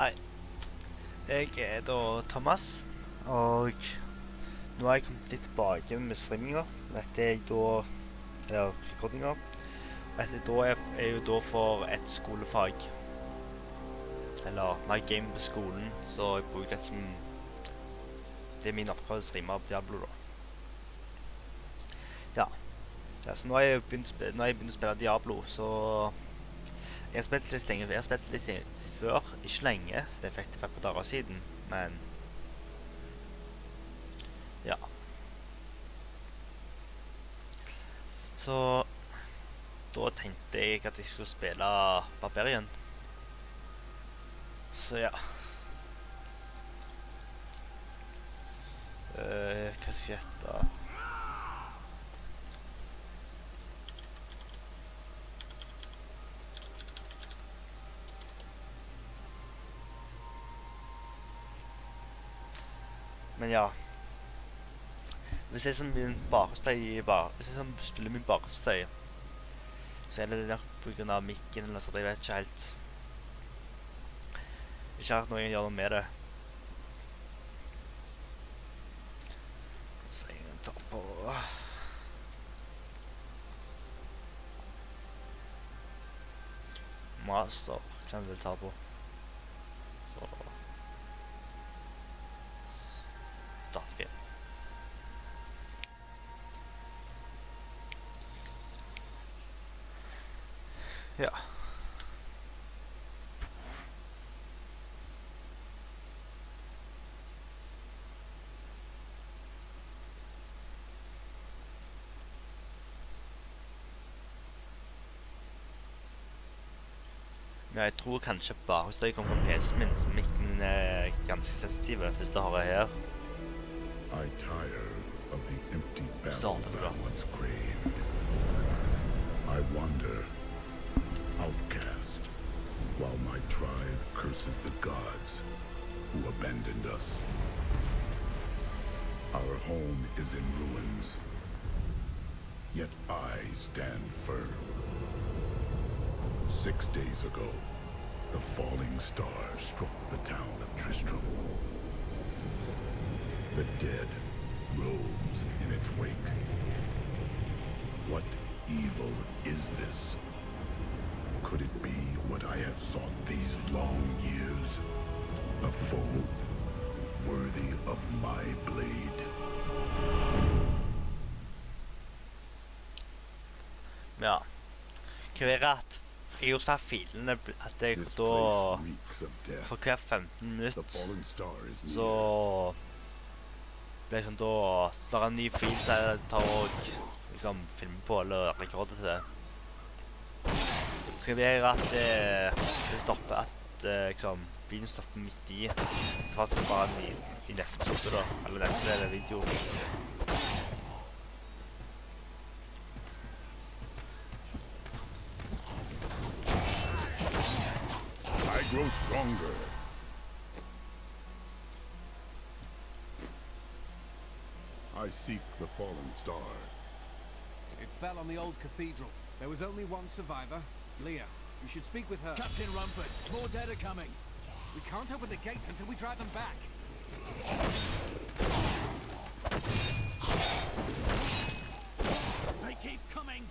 Hei. Jeg er da Thomas, og nå har jeg kommet litt tilbake med streaminga. Dette er jeg da Eller rekordinga. Dette da er, er jo da for et skolefag. Eller My Game på skolen, så jeg bruker det som Det er min oppgave å streame av Diablo, da. Ja. ja så nå har nå har jeg begynt å spille Diablo, så Jeg har spilt litt lenge. Jeg har spilt litt lenge før. Ikke lenge, så det fikk det for et par dager siden, men Ja. Så da tenkte jeg at jeg skulle spille Barbarian. Så ja. uh, hva skal jeg hete? Men ja. Hvis jeg som min bakgrunnsstøy bar, Hvis jeg som spiller min bakgrunnsstøy, så er det nok av mikken eller noe sånt. Jeg vet ikke helt. Ikke at noen gjør noe med det. Så jeg tar på Master kan jeg vel ta på. Men jeg tror kanskje bare hvis kommer fra PC-en min, så mikken er ganske sensitiv hvis det her. I tire of the empty battles I once craved. I wander, outcast, while my tribe curses the gods who abandoned us. Our home is in ruins, yet I stand firm. Six days ago, the falling star struck the town of Tristram. The dead rose in its wake. What evil is this? Could it be what I have sought these long years? A foe worthy of my blade? Ja. Kan at jeg har filene at jeg da. For hver 15 The minutter så blir liksom da det er en ny fil som jeg tar og liksom filmer på eller rekorder til det. Så det er at det, det stopper at eh, liksom bilen stopper midt i. Så faktisk bare i, i neste episode, da. Eller neste video. Stronger. I seek the fallen star. It fell on the old cathedral. There was only one survivor, Leah. You should speak with her. Captain Rumford, more dead are coming. We can't open the gates until we drive them back. They keep coming.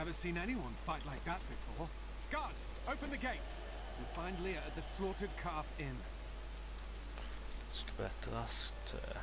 Never seen anyone fight like that before. Guards, open the gates. We'll find Leah at the Slaughtered Calf Inn. Skal vi etter raskt eh,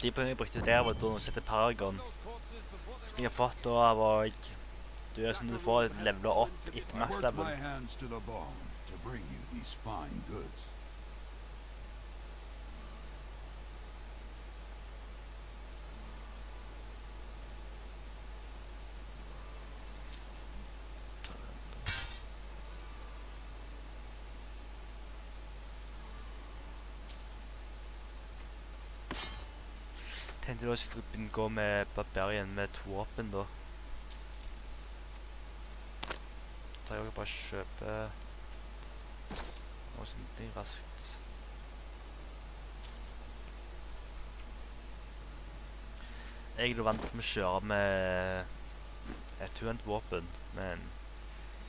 De poengene jeg brukte der, var da sette Paragon. Jeg har fått da av å Du gjør sånn du får levela opp etter I Tenkte da skulle gå med Barbarian med to våpen, da. Da jeg bare kjøpe noe sånt raskt. Jeg er jo vant med å kjøre med et uendt våpen, men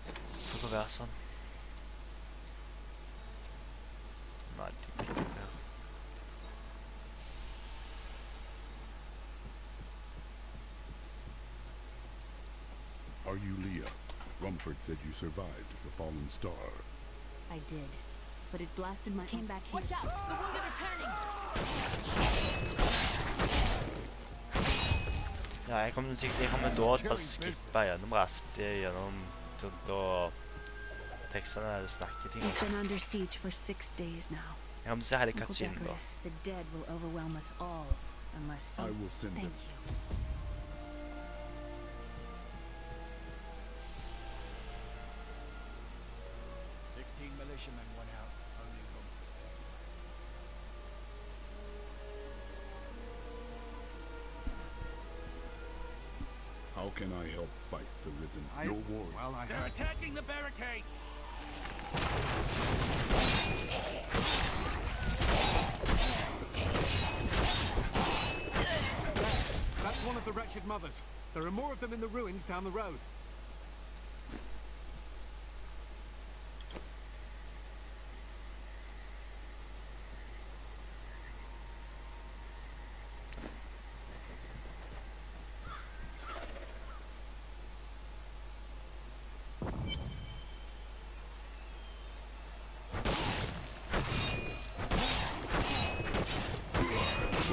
det får være sånn. Nei, det Rumford said you survived the fallen star. I did. But it blasted my came back here. Watch out! The wounded are turning! Ja, jeg kommer sikkert jeg kommer da til å bare skippe gjennom raskt det er gjennom til da tekstene eller snakketing. We've been under siege for six days now. Jeg kommer til å se hele Uncle cutscenen da. Decorus, the dead will overwhelm us all. Unless I some... will send Thank them. you. How can I help fight the risen? I, no war. well, I They're heard... attacking the barricades! That's one of the wretched mothers. There are more of them in the ruins down the road.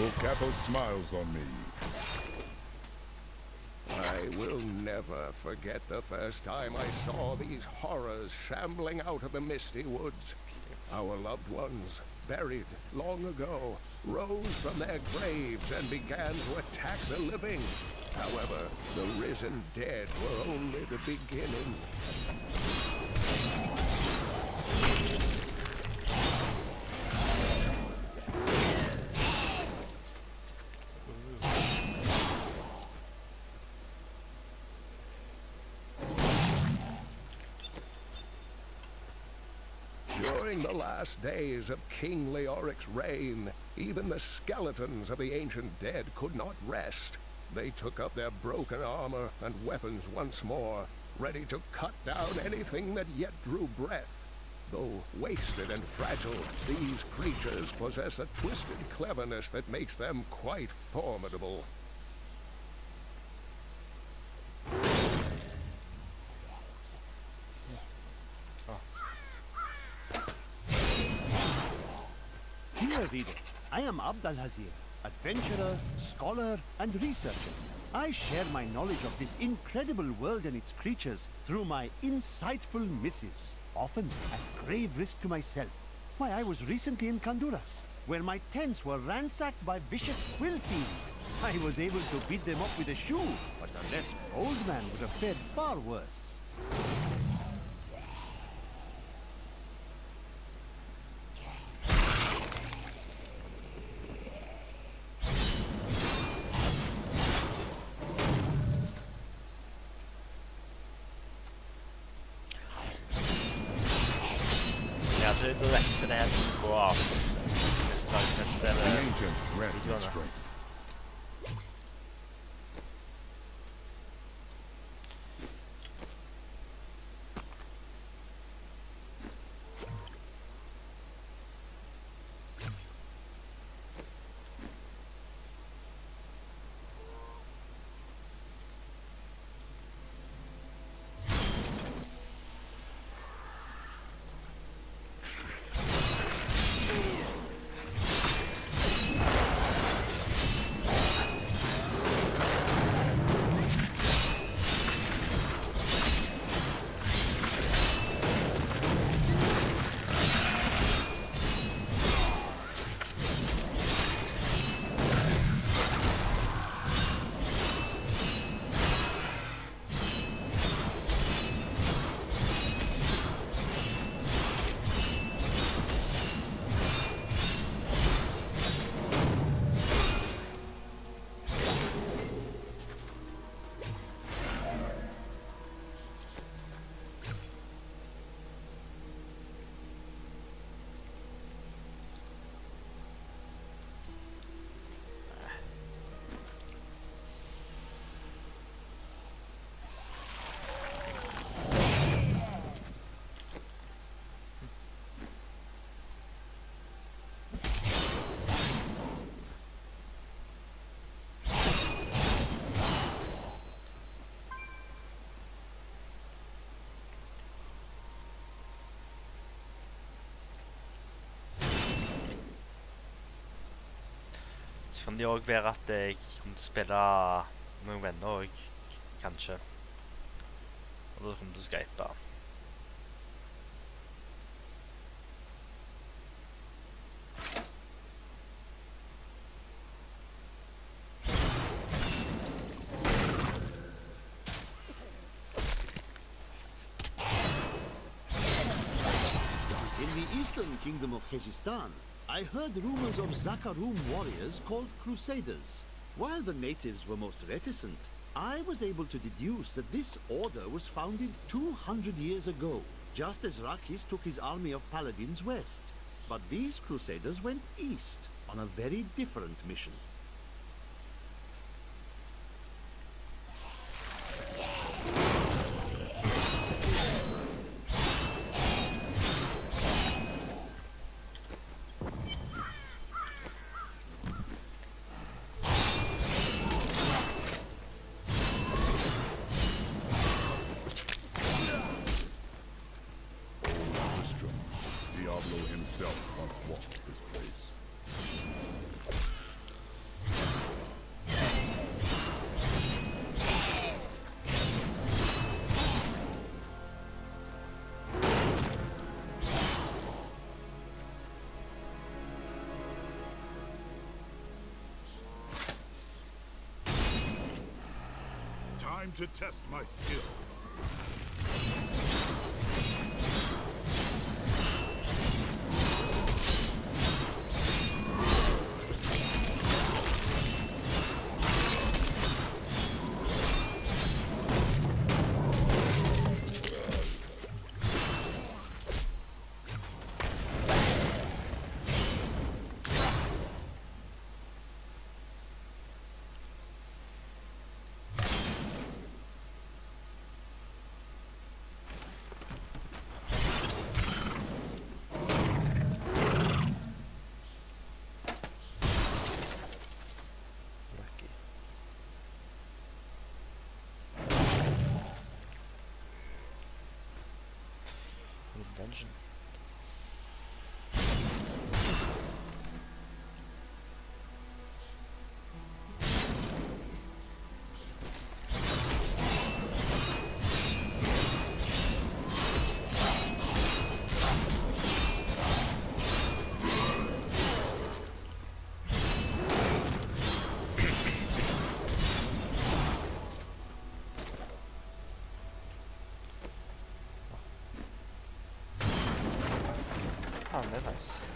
Volcapo smiles on me. I will never forget the first time I saw these horrors shambling out of the misty woods. Our loved ones, buried long ago, rose from their graves and began to attack the living. However, the risen dead were only the beginning. During the last days of King Leoric's reign, even the skeletons of the ancient dead could not rest. They took up their broken armor and weapons once more, ready to cut down anything that yet drew breath. Though wasted and fragile, these creatures possess a twisted cleverness that makes them quite formidable. Dear reader, I am Abd al-Hazir, adventurer, scholar, and researcher. I share my knowledge of this incredible world and its creatures through my insightful missives, often at grave risk to myself. Why, I was recently in Khanduras, where my tents were ransacked by vicious quill fiends. I was able to beat them up with a shoe, but a less bold man would have fared far worse. Så da rekker det her til å gå av. kan det òg være at jeg kommer til å spille med noen venner òg, kanskje. Og da kommer jeg til å skype. In the eastern kingdom of Khejistan, I heard rumors of Zakarum warriors called Crusaders. While the natives were most reticent, I was able to deduce that this order was founded 200 years ago, just as Rakkis took his army of paladins west. But these Crusaders went east on a very different mission. Time to test my skill. Dungeon. Faen, det er